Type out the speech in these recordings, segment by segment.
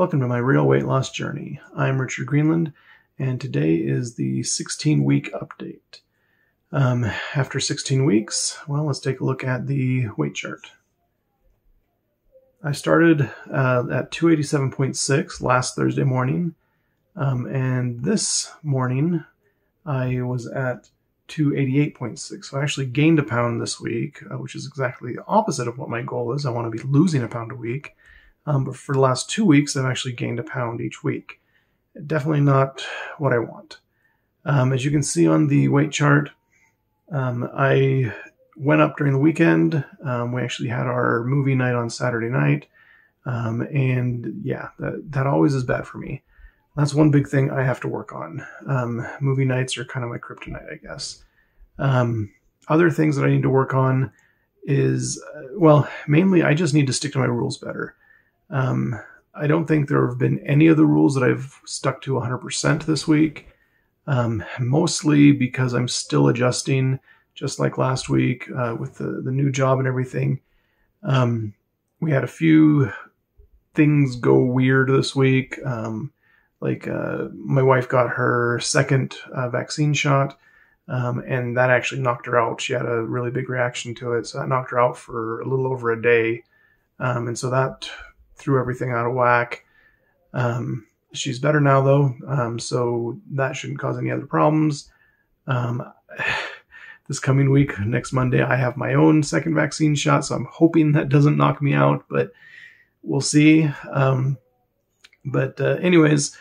Welcome to my real weight loss journey. I'm Richard Greenland, and today is the 16 week update. Um, after 16 weeks, well, let's take a look at the weight chart. I started uh, at 287.6 last Thursday morning, um, and this morning I was at 288.6. So I actually gained a pound this week, uh, which is exactly the opposite of what my goal is. I want to be losing a pound a week. Um, but for the last two weeks, I've actually gained a pound each week. Definitely not what I want. Um, as you can see on the weight chart, um, I went up during the weekend. Um, we actually had our movie night on Saturday night. Um, and yeah, that, that always is bad for me. That's one big thing I have to work on. Um, movie nights are kind of my kryptonite, I guess. other things that I need to work on is, uh, well, mainly I just need to stick to my rules better. Um, I don't think there have been any of the rules that I've stuck to 100% this week, um, mostly because I'm still adjusting, just like last week uh, with the, the new job and everything. Um, we had a few things go weird this week. Um, like uh, my wife got her second uh, vaccine shot, um, and that actually knocked her out. She had a really big reaction to it, so that knocked her out for a little over a day. Um, and so that threw everything out of whack. Um, she's better now though, um, so that shouldn't cause any other problems. Um, this coming week, next Monday, I have my own second vaccine shot, so I'm hoping that doesn't knock me out, but we'll see. Um, but uh, anyways,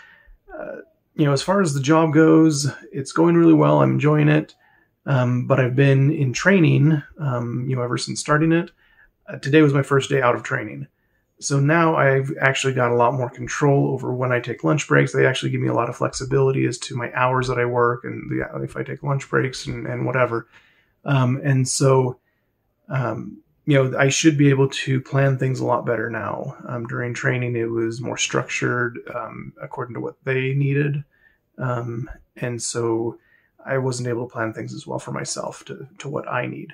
uh, you know, as far as the job goes, it's going really well. I'm enjoying it. Um, but I've been in training, um, you know, ever since starting it. Uh, today was my first day out of training so now I've actually got a lot more control over when I take lunch breaks. They actually give me a lot of flexibility as to my hours that I work and the, if I take lunch breaks and, and whatever. Um, and so, um, you know, I should be able to plan things a lot better now. Um, during training, it was more structured um, according to what they needed. Um, and so I wasn't able to plan things as well for myself to, to what I need.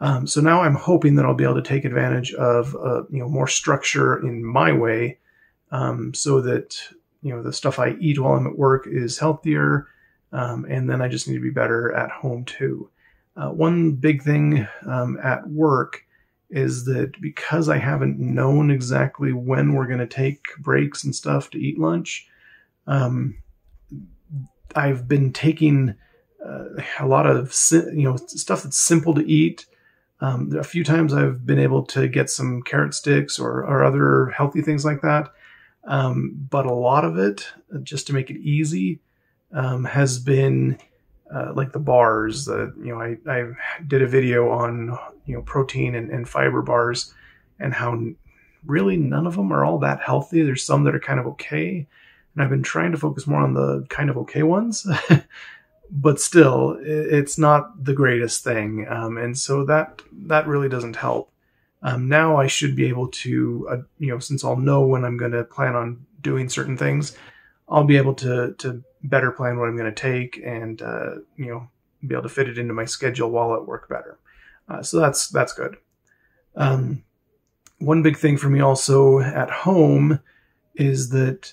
Um, so now I'm hoping that I'll be able to take advantage of uh, you know more structure in my way, um, so that you know the stuff I eat while I'm at work is healthier, um, and then I just need to be better at home too. Uh, one big thing um, at work is that because I haven't known exactly when we're going to take breaks and stuff to eat lunch, um, I've been taking uh, a lot of you know stuff that's simple to eat um, a few times I've been able to get some carrot sticks or, or other healthy things like that. Um, but a lot of it, just to make it easy, um, has been uh, like the bars. That you know, I, I did a video on you know protein and, and fiber bars, and how really none of them are all that healthy. There's some that are kind of okay, and I've been trying to focus more on the kind of okay ones. but still, it's not the greatest thing, um, and so that that really doesn't help. Um, now I should be able to, uh, you know, since I'll know when I'm going to plan on doing certain things, I'll be able to to better plan what I'm going to take, and uh, you know, be able to fit it into my schedule while at work better. Uh, so that's that's good. Um, one big thing for me also at home is that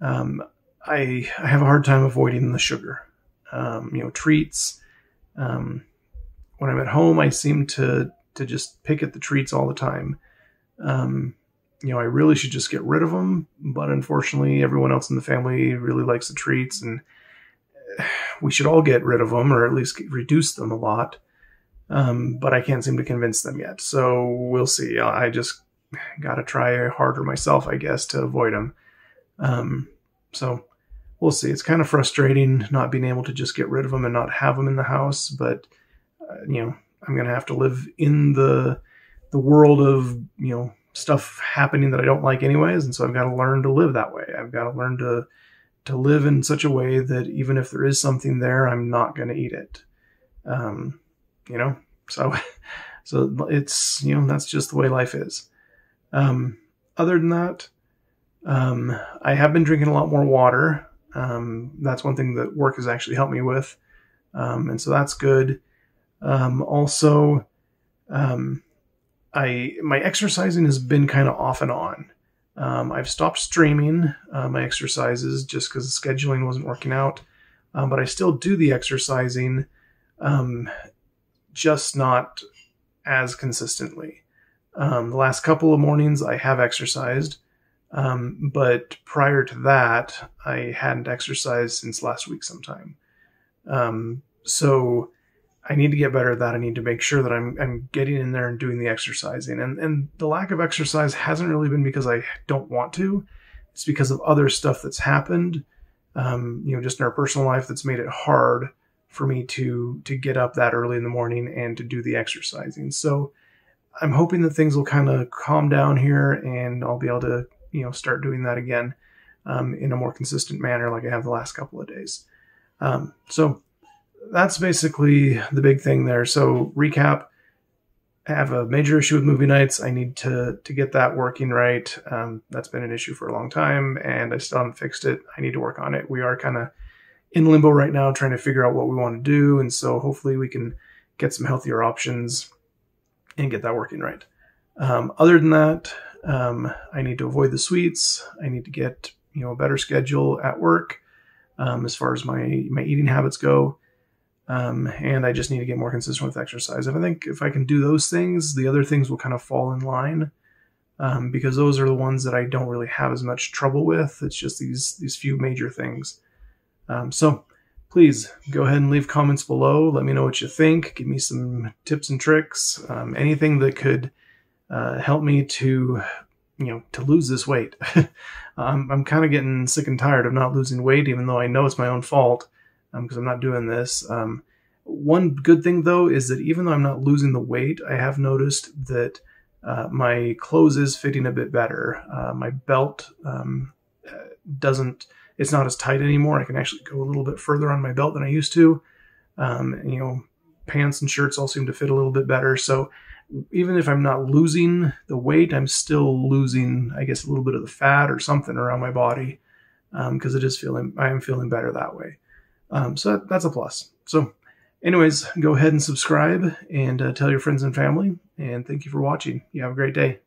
um, I I have a hard time avoiding the sugar um, you know, treats. Um, when I'm at home, I seem to to just pick at the treats all the time. Um, you know, I really should just get rid of them, but unfortunately, everyone else in the family really likes the treats, and we should all get rid of them or at least reduce them a lot. Um, but I can't seem to convince them yet, so we'll see. I just got to try harder myself, I guess, to avoid them. Um, so we'll see. It's kind of frustrating not being able to just get rid of them and not have them in the house, but uh, you know, I'm going to have to live in the the world of, you know, stuff happening that I don't like anyways, and so I've got to learn to live that way. I've got to learn to to live in such a way that even if there is something there, I'm not going to eat it. Um, you know, so so it's you know that's just the way life is. Um, other than that, um, I have been drinking a lot more water. Um, that's one thing that work has actually helped me with. Um, and so that's good. Um, also, um, I my exercising has been kind of off and on. Um, I've stopped streaming uh, my exercises just because the scheduling wasn't working out, um, but I still do the exercising, just not as consistently. The last couple of mornings I have exercised, um, but prior to that, I hadn't exercised since last week sometime. Um, so I need to get better at that. I need to make sure that I'm I'm getting in there and doing the exercising. And and the lack of exercise hasn't really been because I don't want to. It's because of other stuff that's happened, um, you know, just in our personal life that's made it hard for me to to get up that early in the morning and to do the exercising. So I'm hoping that things will kind of calm down here and I'll be able to you know start doing that again um, in a more consistent manner like I have the last couple of days. Um, so that's basically the big thing there. So recap. I have a major issue with movie nights. I need to to get that working right. Um, that's been an issue for a long time, and I still haven't fixed it. I need to work on it. We are kind of in limbo right now, trying to figure out what we want to do, and so hopefully we can get some healthier options and get that working right. Um, other than that, um, I need to avoid the sweets. I need to get you know a better schedule at work um, as far as my my eating habits go. Um, and I just need to get more consistent with exercise. And I think if I can do those things, the other things will kind of fall in line um, because those are the ones that I don't really have as much trouble with. It's just these these few major things. Um, so please go ahead and leave comments below. Let me know what you think. Give me some tips and tricks. Um, anything that could uh, help me to you know to lose this weight. I'm, I'm kind of getting sick and tired of not losing weight, even though I know it's my own fault because um, I'm not doing this. Um, one good thing though is that even though I'm not losing the weight, I have noticed that uh, my clothes is fitting a bit better. Uh, my belt um, doesn't, it's not as tight anymore. I can actually go a little bit further on my belt than I used to. Um, you know, pants and shirts all seem to fit a little bit better. So even if I'm not losing the weight, I'm still losing, I guess, a little bit of the fat or something around my body because um, it is feeling, I am feeling better that way. Um, so that, that's a plus. So, anyways, go ahead and subscribe and uh, tell your friends and family. And thank you for watching. You have a great day.